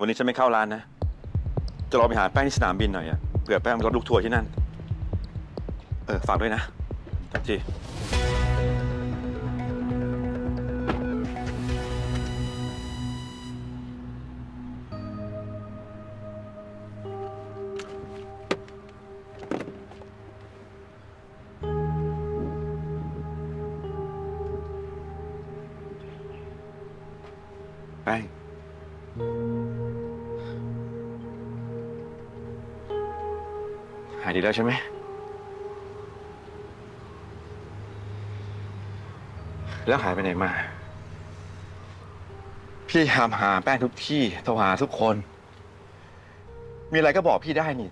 วันนี้ฉันไม่เข้าร้านนะ จะรอไปหาแป้งที่สนามบินหน่อยอะเผื่อแป้งไปรถลูกทัวร์ที่นั่น เออ ฝากด้วยนะจันจีแป้ง หายดีแล้วใช่ไหมแล้วหายไปไหนมา พี่หามหาแป้งทุกที่โทรหาทุกคน มีอะไรก็บอกพี่ได้นี่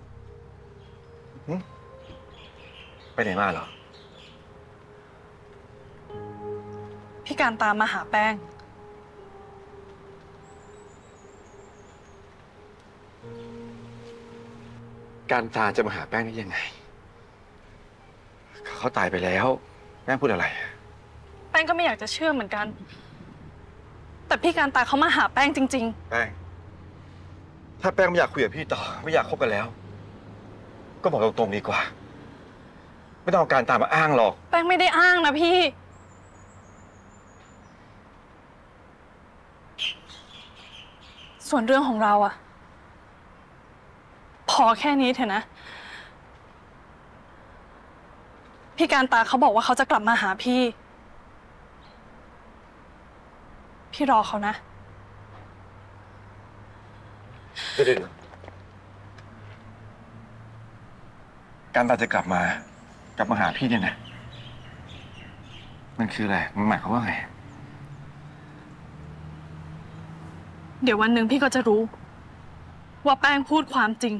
ไปไหนมาเหรอ พี่การตามมาหาแป้ง การตาจะมาหาแป้งได้ยังไง เขาตายไปแล้ว แป้งพูดอะไร แป้งก็ไม่อยากจะเชื่อเหมือนกัน แต่พี่การตาเขามาหาแป้งจริง แป้ง ถ้าแป้งไม่อยากคุยกับพี่ต่อ ไม่อยากคบกันแล้ว ก็บอกตรงๆดีกว่า ไม่ต้องเอาการตามมาอ้างหรอก ๆ แป้งไม่ได้อ้างนะพี่ ส่วนเรื่องของเราอะ พอแค่นี้เถอะนะ พี่การตาเขาบอกว่าเขาจะกลับมาหาพี่ พี่รอเขานะเดี๋ยวการตาจะกลับมา กลับมาหาพี่เนี่ยนะ มันคืออะไร มันหมายความว่าไง เดี๋ยววันหนึ่งพี่ก็จะรู้ ว่าแป้งพูดความจริง